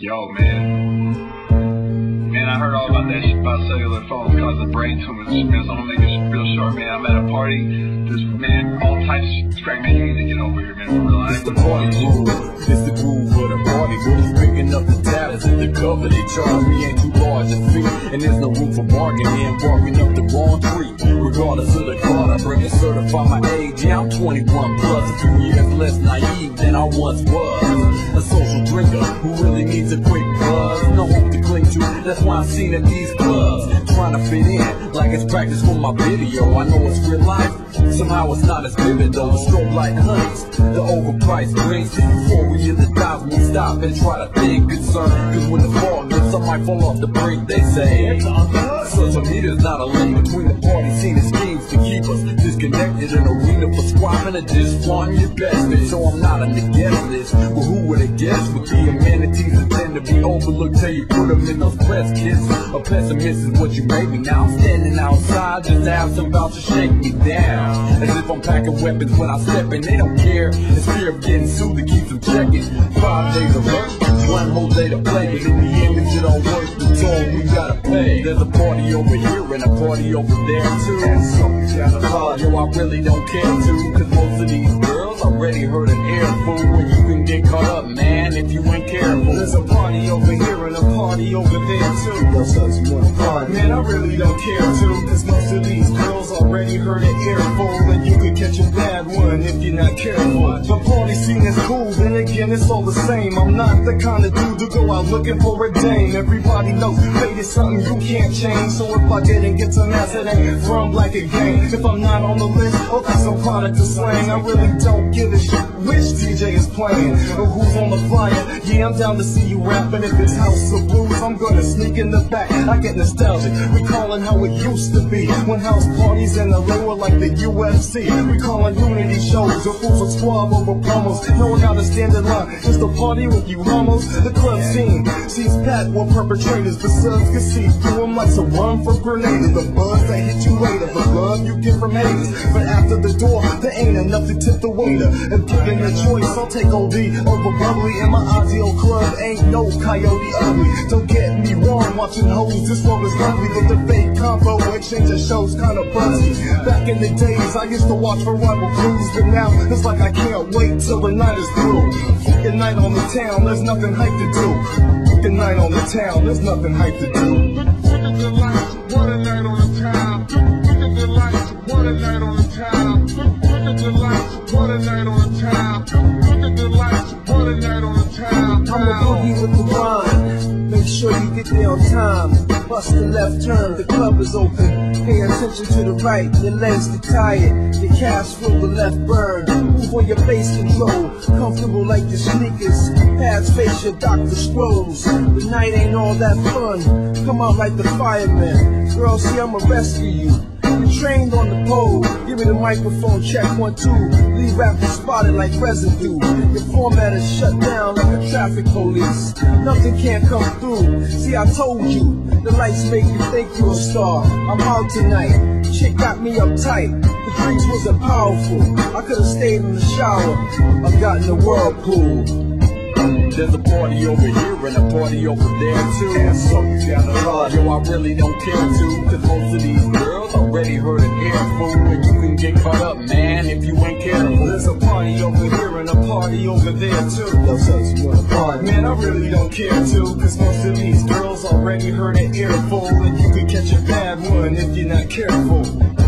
Yo, man. Man, I heard all about that shit about cellular phones causing brain tumors. Man, so I'm gonna make it real short, man. I'm at a party. This man, all types of scrap man, you need to get over here, man. For real. I ain't the party groove. It's the groove of the party. Bullies picking up the talents in the cover. They charge me ain't too large a fee. And there's no room for bargaining. Barking up the wrong tree. Regardless of the card, I bring it certify my age. Yeah, I'm 21 plus. Few years less naive than I once was. A social drinker who really needs a quick buzz. No hope to cling to. That's why I'm seen at these clubs. Trying to fit in like it's practice for my video. I know it's real life. Somehow it's not as vivid though. The strobe like honeys. The overpriced drinks. Before we hit the dive, we stop and try to think concern. Cause when the fog lifts, I might fall off the brink, they say. Social media's not a link between the party scene and schemes to keep us disconnected. An arena prescribing a just flaunting your best. So I'm not on the guest list. Well, who would have guessed with the amenities that tend to be overlooked till you put them in those press kits? A pessimist is what you made me. Now I'm standing outside just have about to shake me down. As if I'm packing weapons when I step in, they don't care. It's fear of getting sued that keeps them checking. Five days of work, one whole day to play. But in the end, if it don't work, the toll we gotta pay. There's a party over here and a party over there too. And so you gotta follow. Yo, I really don't care too, cause most of these girls already heard an airful and you can get caught up, man, if you ain't careful. There's a party over here and a party over there too. Those us wanna party. Man, I really don't care too, cause most of these girls already heard an earful and you could catch a bad one if you're not careful. The party scene is cool, then again it's all the same. I'm not the kind of dude to go out looking for a dame. Everybody knows fate is something you can't change. So if I didn't get some ass, it ain't from like a game. If I'm not on the list, or got some product to slang, I really don't give a is playing or who's on the flyer. Yeah, I'm down to see you rapping. If it's House of Blues, I'm gonna sneak in the back. I get nostalgic, recalling how it used to be when house parties in LA were like the UFC. Recalling unity shows, or fools of squab over promos. Knowing how to stand in line, just to party with you homos. The club scene sees packed with perpetrators, but subs can see through them like some run for grenades. The buzz that hit you later, the love you get from haters. But after the door, there ain't enough to tip the waiter. If given a choice, I'll take Over bubbly. in my ideal club ain't no coyote ugly. Don't get me wrong, watching hoes, this world is lovely. But the fake combo exchange of shows kinda buzzy. Back in the days, I used to watch for rival crews, but now it's like I can't wait till the night is through. Good night on the town, there's nothing hype to do. Good night on the town, there's nothing hype to do. Look at the lights, what a night on the town. Look at the lights, what a night on the town. Look, at the lights, what a night on the town. Look at the lights, what a night on the town. I'm a boogie with the grind. Make sure you get there on time. Bust the left turn, the club is open. Pay attention to the right, your legs get tired. Your calves feel the left burn. Move on your bass control. Comfortable like your sneakers. Pads face your Dr. Scholl's. The night ain't all that fun. Come out like the fireman. Girl, see, I'ma rescue you. Trained on the pole. Give me the microphone, check one, two. Leave rappers spotted like residue. Your format is shut down like a traffic police. Nothing can't come through. See, I told you. The lights make you think you're a star. I'm out tonight. Chick got me uptight. The drinks wasn't powerful. I could've stayed in the shower. I got in the There's a party over here and a party over there too. So you gotta follow. Yo, I really don't care too, cause most of these girls already heard an earful and you can get caught up, man, if you ain't careful. There's a party over here and a party over there too. Those us wanna party. Man, I really don't care too, cause most of these girls already heard an earful and you could catch a bad one if you're not careful.